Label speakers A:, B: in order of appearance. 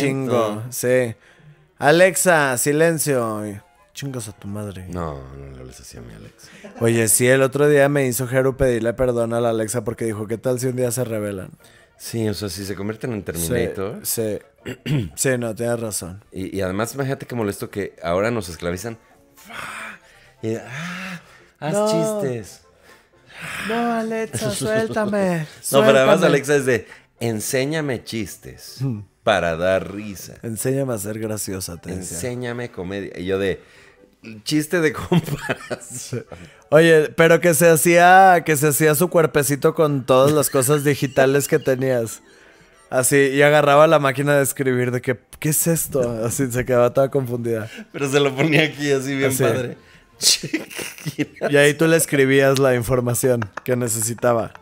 A: chingo, sí. Alexa, silencio. Chingas a tu madre.
B: No, no le hables así a mi Alex.
A: Oye, sí, el otro día me hizo Jero pedirle perdón a la Alexa porque dijo, ¿qué tal si un día se rebelan?
B: Sí, o sea, si se convierten en Terminator.
A: Sí, sí. Sí, no, tienes razón.
B: Y, y además, imagínate qué molesto que ahora nos esclavizan. Y, ah, haz
A: No.
B: chistes.
A: No, Alexa, suéltame.
B: No, pero además
A: suéltame.
B: Alexa es de enséñame chistes para dar risa.
A: Enséñame a ser graciosa, te.
B: Enséñame comedia. Y yo de chiste de comparación.
A: Oye, pero que se hacía, que se hacía su cuerpecito con todas las cosas digitales que tenías. Así, y agarraba la máquina de escribir de que, ¿qué es esto? Así se quedaba toda confundida.
B: Pero se lo ponía aquí así bien
A: Así.
B: padre.
A: Y ahí tú le escribías la información que necesitaba.